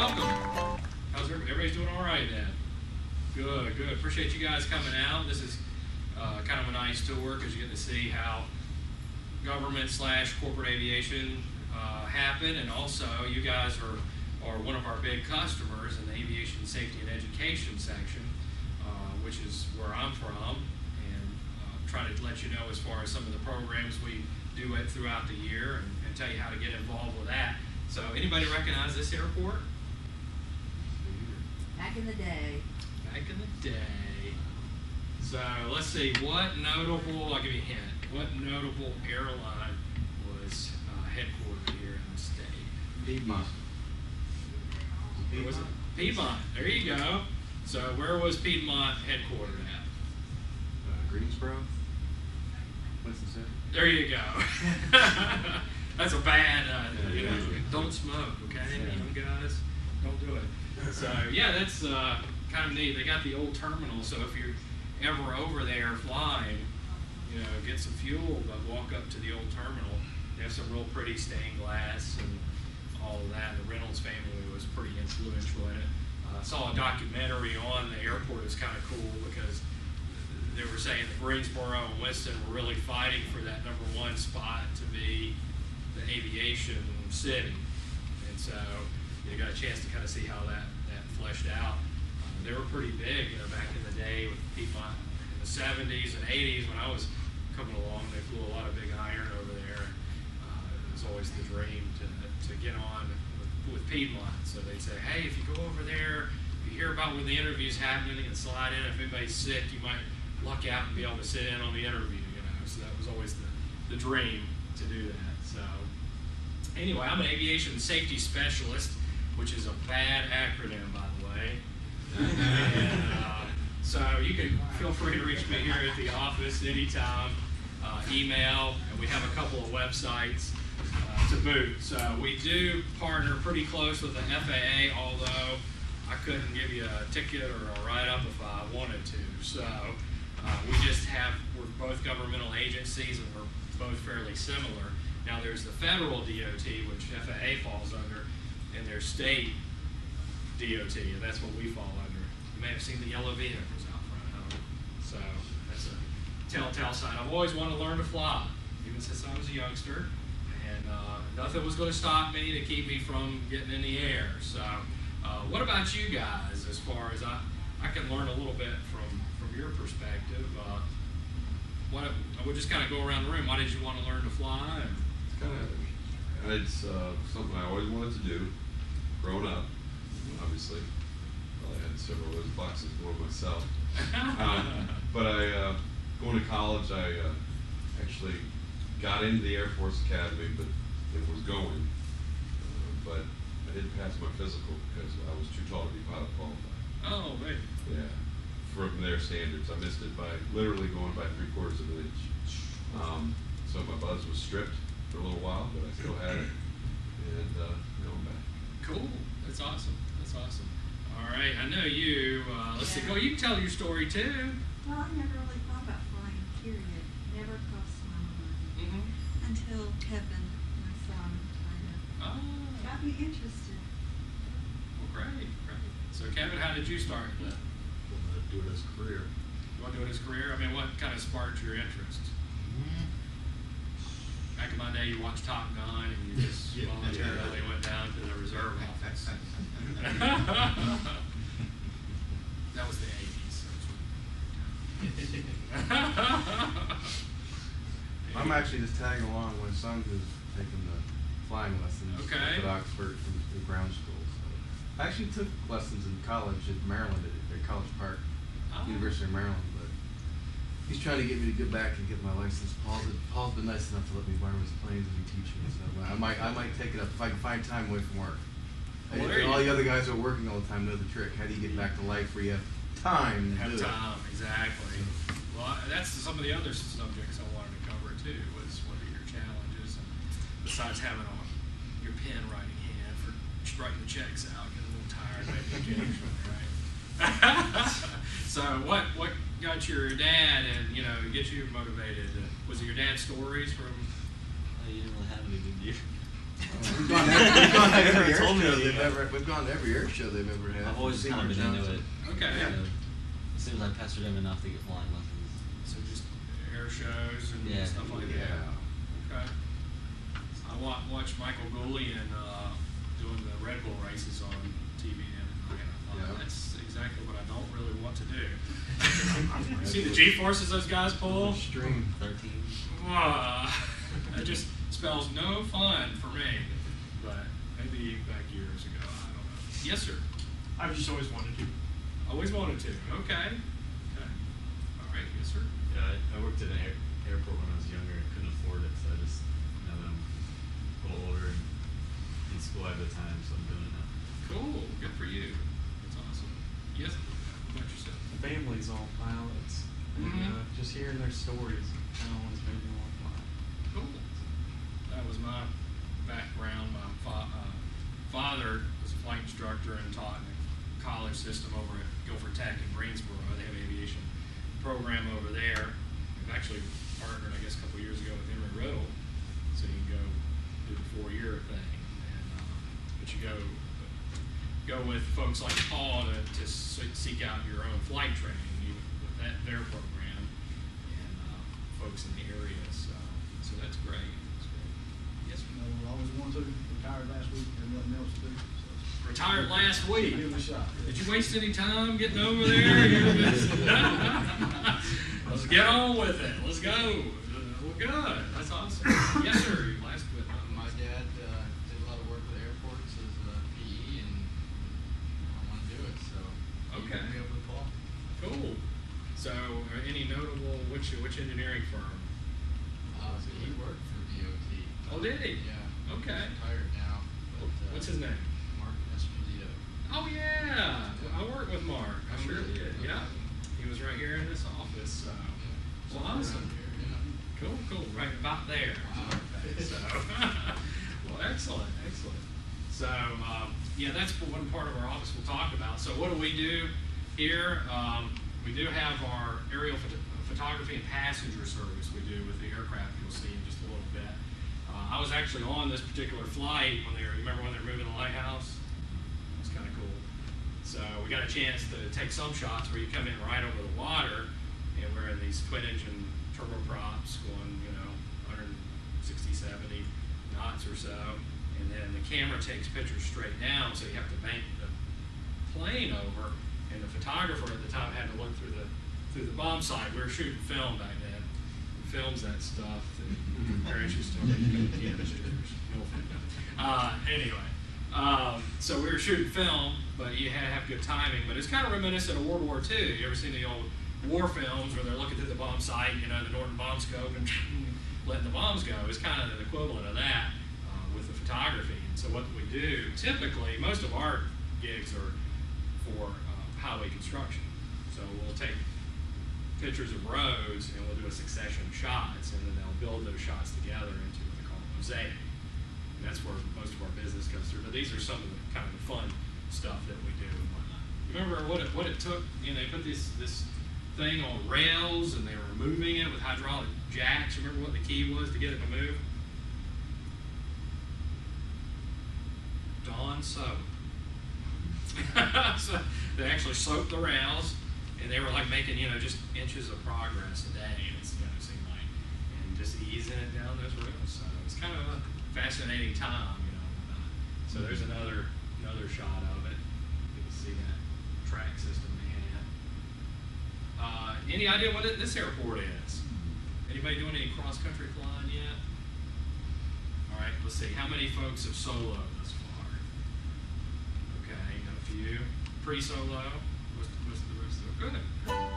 welcome. How's everybody? Everybody's doing all right then? Good, good. Appreciate you guys coming out. This is uh, kind of a nice tour because you get to see how government slash corporate aviation uh, happen, and also you guys are are one of our big customers in the aviation safety and education section, uh, which is where I'm from, and uh, try to let you know as far as some of the programs we do it throughout the year and, and tell you how to get involved with that. So, anybody recognize this airport? Back in the day, Back in the day. So let's see, what notable, I'll give you a hint, what notable airline was uh, headquartered here in the state? Piedmont. Where was it? Piedmont, there you go. So where was Piedmont headquartered at? Uh, Greensboro. Winston-Salem. There you go. That's a bad, uh, you know, don't smoke, okay, young guys, don't do it. So, yeah, that's, uh, kind of neat. They got the old terminal, so if you're ever over there flying, you know, get some fuel, but walk up to the old terminal. They have some real pretty stained glass and all of that. The Reynolds family was pretty influential in it. Uh, I saw a documentary on the airport. It's kind of cool because they were saying that Greensboro and Winston were really fighting for that number one spot to be the aviation city. And so you know, got a chance to kind of see how that, that fleshed out. Uh, they were pretty big, you know, back in the day with Piedmont in the 70s and 80s when I was coming along. They flew a lot of big iron over there. Uh, it was always the dream to, to get on with, with Piedmont. So they'd say, hey, if you go over there, you hear about when the interview's happening and slide in, if anybody's sick, you might luck out and be able to sit in on the interview, you know. So that was always the, the dream to do that. So anyway, I'm an aviation safety specialist, which is a bad acronym, by the way. and, uh, so you can feel free to reach me here at the office anytime, uh, email, and we have a couple of websites uh, to boot. So we do partner pretty close with the FAA, although I couldn't give you a ticket or a write-up if I wanted to. So uh, we just have, we're both governmental agencies and we're both fairly similar. Now there's the federal DOT, which FAA falls under, and their state DOT, and that's what we fall under. You may have seen the yellow vehicles out front. So that's a telltale sign. I've always wanted to learn to fly, even since I was a youngster, and uh, nothing was going to stop me to keep me from getting in the air. So, uh, what about you guys? As far as I, I can learn a little bit from from your perspective. Uh, what I would just kind of go around the room. Why did you want to learn to fly? And, It's kind of, it's uh, something I always wanted to do, growing up, obviously. Well, I had several of those boxes for myself. Um, but I, uh, going to college, I uh, actually got into the Air Force Academy, but it was going. Uh, but I didn't pass my physical because I was too tall to be pilot qualified. oh, wait. Yeah, from their standards. I missed it by literally going by three quarters of an inch. Um, so my buzz was stripped for a little while, but I still had it. And uh, now I'm back. Cool. That's awesome. That's awesome. All right. I know you. Uh, let's see. Well, you can tell your story too. Well, I never really thought about flying, period. Never crossed my mind. Mm-hmm. Until Kevin, my son, kind Oh. of got me interested. Well, great. Great. So, Kevin, how did you start? You do it as a career. want to do it as a career? I mean, what kind of sparked your interest? Back in my day, you watched Top Gun and you just Yeah. voluntarily went down to the reserve office. that was the 80s. I'm actually just tagging along my son who's taking the flying lessons Okay. at Oxford from the ground school. So I actually took lessons in college at Maryland at, at College Park, Ah. University of Maryland, he's trying to get me to get back and get my license. Paul's been, Paul's been nice enough to let me borrow his planes and be teaching so I might I might take it up if I can find time away from work. Well, you all the other guys who are working all the time know the trick. How do you get back to life where you have time to Have do it? time, exactly. Well, that's some of the other subjects I wanted to cover too, was what are your challenges, and besides having a, your pen writing hand for writing the checks out, getting a little tired maybe right? So what, what got your dad and, you know, get you motivated? Was it your dad's stories from, Oh, you didn't really have any, did you? We've gone to every, we've gone to every air show they've ever. We've gone to every air show they've ever had. I've always kind of been into it. Okay. You know, as soon as I pestered him enough to get flying lessons. So just air shows and Yeah. stuff like that. Yeah. Okay. I wa- watched Michael Goulian uh, doing the Red Bull races on TV, and I thought Yeah. that's exactly what I don't really want to do. See the G forces those guys pull? Extreme. Thirteen. Wow. that just spells no fun for me. But maybe back years ago, I don't know. Yes, sir. I've just always wanted to. Always wanted to. Okay. Okay. All right. Yes, sir. Yeah, I, I worked at an air, airport when I was younger and couldn't afford it, so I just, now that I'm a little older and in school I have the time, so I'm doing it now. Cool. Good for you. That's awesome. Yes. What about yourself? Family's all pilots. And, Mhm. uh, just hearing their stories kind of always made me want to fly. Cool. That was my background. My fa- uh, father was a flight instructor and taught in a college system over at Guilford Tech in Greensboro. They have aviation program over there. We've actually partnered, I guess, a couple years ago with Embry-Riddle, so you can go do the four-year thing. And, uh, but you go go with folks like Paul to, to seek out your own flight training you, with that their program and uh, folks in the area. So, so that's great. That's great. Yes, You know, I always wanted to, retired last week, and nothing else to do, so. retired last week. Give it a shot. Did you waste any time getting over there? Let's get on with it. Let's go. Well, good. That's awesome. Yes, sir. Last but not My dad uh, did a lot of work with airports as a PE, and I want to do it, so. he Okay. hooked Me up with Paul. Cool. So, uh, any notable which which engineering firm? Uh, so he worked for DOT. Oh, did he? Yeah. Okay. He's retired now. But, uh, What's his name? Mark Esposito. Oh yeah, I worked with Mark. I sure did. Yeah, he was right here in this office. So. Well, awesome. Cool, cool. Right about there. Okay, so, well, excellent, excellent. So, um, yeah, that's one part of our office we'll talk about. So, what do we do here? Um, we do have our aerial phot- photography and passenger service we do with the aircraft. You'll see in just a little bit. Uh, I was actually on this particular flight when they were. Remember when they were moving the lighthouse? It was kind of cool. So we got a chance to take some shots where you come in right over the water, and we're in these twin engine turboprops going, you know, 160, 70 knots or so. And then the camera takes pictures straight down, so you have to bank the plane over. And the photographer at the time had to look through the through the bombsight. We were shooting film back then. Films that stuff. And very interesting. Yeah, no offense. Uh, anyway, um, so we were shooting film, but you had to have good timing. But it's kind of reminiscent of World War II. You ever seen the old war films where they're looking through the bomb site, you know, the Norden bomb scope and letting the bombs go? It's kind of the equivalent of that uh, with the photography. And so what we do, typically, most of our gigs are for uh, highway construction. So we'll take pictures of roads and we'll do a succession of shots, and then they'll build those shots together into what they call a mosaic. And that's where most of our business comes through. But these are some of the kind of the fun stuff that we do and whatnot. Remember what it, what it took? You know, they put this this thing on rails and they were moving it with hydraulic jacks. Remember what the key was to get it to move? Dawn soap. so they actually soaked the rails, and they were like making you know just inches of progress a day. And it's you know it seemed like, and just easing it down those rails. So it's kind of a fascinating time, you know. So there's another another shot of it. You can see that track system they had. Uh, any idea what it, this airport is? Anybody doing any cross country flying yet? All right, let's see. How many folks have soloed thus far? Okay, a few. Pre-solo. What's, what's the rest of it? Good.